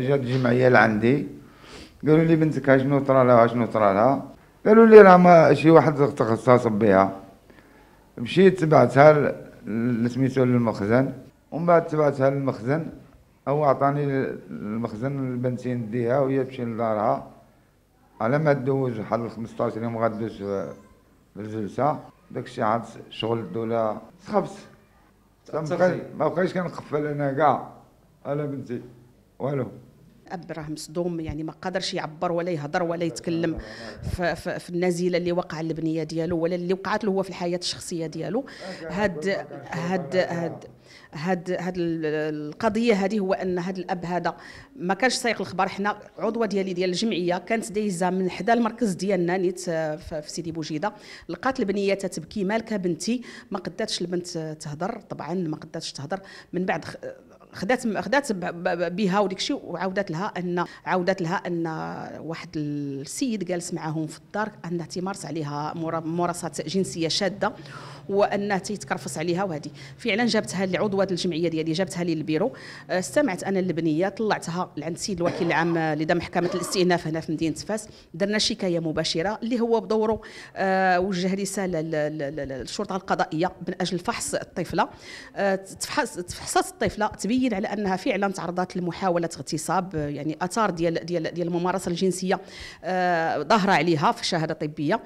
جات الجمعيه لعندي. قالوا لي بنتك اشنو طرا لها اشنو طرا لها قالوا لي راه ما شي واحد تخصص بها. مشيت تبعتها لسميتو للمخزن. ومن بعد تبعتها للمخزن. هو عطاني المخزن البنزين ديها وهي تمشي لدارها. على ما تدوز بحال 15 يوم غدوز في الجلسه داكشي عاد شغل الدولة. سخبت ما بقيتش كنقفل أنا كاع. على بنتي. والو. اب راه مصدوم يعني ما قدرش يعبر ولا يهضر ولا يتكلم في, النزيلة اللي وقع للبنية ديالو ولا اللي وقعت له هو في الحياة الشخصية ديالو. هاد هاد هاد هاد هاد القضية هذه هو أن هاد الأب هذا ما كانش سايق الخبر. حنا عضوه ديالي ديال الجمعية كانت دايزة من حدا المركز ديالنا نيت في سيدي بوجيدة. لقات البنية تتبكي مالك بنتي. ما قداتش البنت تهضر طبعا ما قداتش تهضر. من بعد خدات خدات بها وديك الشيء وعاودت لها ان عاودت لها أن واحد السيد جالس معاهم في الدار انها تمارس عليها ممارسات جنسية شادة. وانه تيتكرفص عليها. وهذه فعلا جابتها لعضوة الجمعية ديالي جابتها لي للبيرو. آه، استمعت أنا للبنية طلعتها لعند السيد الوكيل العام لدى محكمه الاستئناف هنا في مدينة فاس. درنا شكاية مباشرة اللي هو بدوره آه، وجه رسالة للشرطة القضائية من أجل فحص الطفلة. آه، تفحصت الطفلة تبين على أنها فعلا تعرضت لمحاولة اغتصاب. يعني آثار ديال ديال ديال الممارسة الجنسية ظاهرة عليها في شهادة طبية.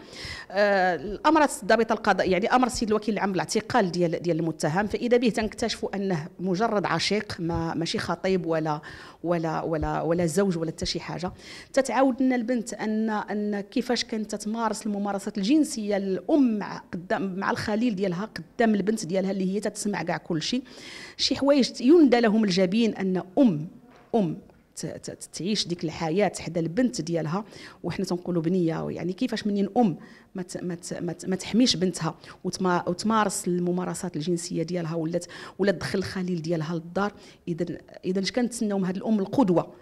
امرت الضابط القضائي يعني أمر السيد الوكيل العام بالاعتقال ديال ديال المتهم فإذا به تنكتشفوا أنه مجرد عشيق ما ماشي خطيب ولا ولا ولا ولا زوج ولا حتى شي حاجة. تتعاود لنا البنت أن أن كيفاش كانت تتمارس الممارسات الجنسية الام مع قدام مع الخليل ديالها قدام البنت ديالها اللي هي تتسمع كاع كل شيء شي حوايج يندى لهم الجبين أن أم أم تعيش ديك الحياة حدا البنت ديالها وحنا تنقولوا بنية يعني كيفاش منين أم ما ما تحميش بنتها وتمارس الممارسات الجنسية ديالها ولات ولا تدخل الخليل ديالها للدار. اذا اذا كنتسناو من هذه الأم القدوة؟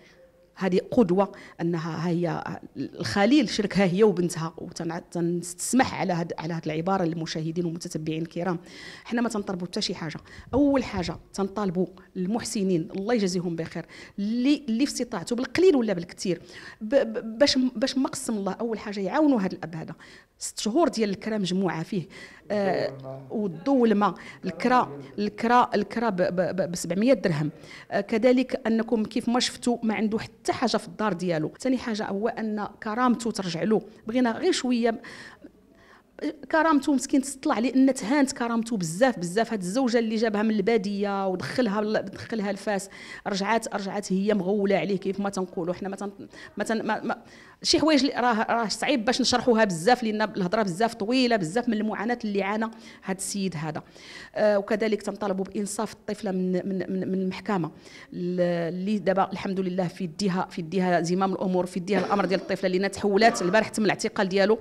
هذه قدوة أنها هي الخليل شركها هي وبنتها وتنستسمح على هاد على هذه العبارة للمشاهدين والمتتبعين الكرام. حنا ما تنطلبوا حتى شي حاجة. أول حاجة تنطالبوا المحسنين الله يجازيهم بخير اللي اللي في استطاعته بالقليل ولا بالكثير. باش باش ما قسم الله أول حاجة يعاونوا هذا الأب هذا. ست شهور ديال الكرا مجموعة فيه. آه والضو والماء الكرا الكرا الكرا ب 700 درهم. آه كذلك أنكم كيف ما شفتوا ما عنده حتى حاجة في الدار ديالو. ثاني حاجة هو أن كرامته ترجع له. بغينا غير شوية كرامته مسكين تطلع لأن تهانت كرامته بزاف بزاف. هاد الزوجة اللي جابها من البادية ودخلها دخلها الفاس رجعات رجعات هي مغولة عليه كيف ما تنقولوا. حنا ما تن ما, تن ما, ما شي حوايج راه راه صعيب باش نشرحوها بزاف لأن الهضرة بزاف طويلة بزاف من المعاناة اللي عانى هذا السيد هذا. آه وكذلك تنطالبوا بإنصاف الطفلة من من من, من المحكمة. اللي دابا الحمد لله في يديها في يديها زمام الأمور في يديها الأمر ديال الطفلة اللي تحولات البارح تم الاعتقال ديالو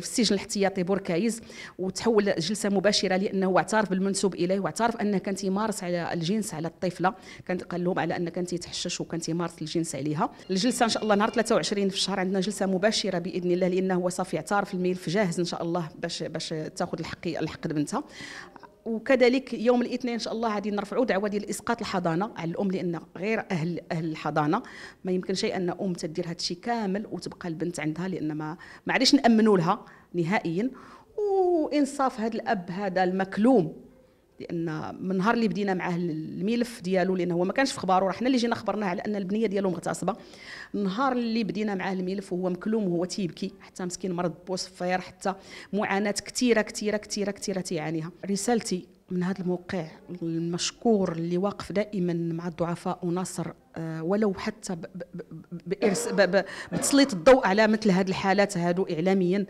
في السجن الاحتياطي بوركايز وتحول جلسة مباشرة لأنه اعترف بالمنسوب إليه واعترف انه كان تيمارس على الجنس على الطفلة. كان قال لهم على انه كان تيتحشش وكان تيمارس الجنس عليها. الجلسة إن شاء الله نهار 23 في الشهر عندنا جلسة مباشرة بإذن الله لأنه هو صافي اعترف الملف جاهز إن شاء الله باش باش تأخذ الحق الحق بنتها وكذلك يوم الاثنين إن شاء الله غادي نرفعوا دعوة ديال إسقاط الحضانة على الأم لأن غير أهل أهل الحضانة ما يمكن شيء أن أم تدير هذا الشيء كامل وتبقى البنت عندها لأن ما ما عادش نامنوا لها نهائيا. وإنصاف هذا الأب هذا المكلوم لأن من نهار اللي بدينا معاه الملف ديالو لأنه هو ما كانش في خبارو راه حنا اللي جينا خبرناه على أن البنية ديالو مغتصبة. النهار اللي بدينا معاه الملف وهو مكلوم وهو تيبكي حتى مسكين مرض بوصفير حتى معاناة كثيره كثيره كثيره كثيره تيعانيها. رسالتي من هذا الموقع المشكور اللي واقف دائما مع الضعفاء وناصر آه، ولو حتى بتسليط الضوء على مثل هذه الحالات هادو اعلاميا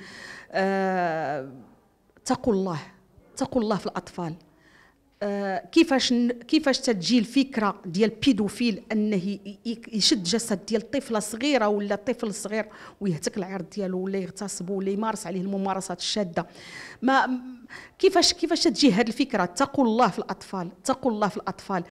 آه، تقوا الله تقوا الله في الأطفال. آه، كيفاش كيفاش تجي الفكرة ديال بيدوفيل أنه يشد جسد ديال طفله صغيره ولا طفل صغير ويهتك العرض ديالو ولا يغتصبه ولا يمارس عليه الممارسات الشادة. ما كيفاش كيفاش تجي هذه الفكرة؟ تقول الله في الأطفال تقول الله في الأطفال.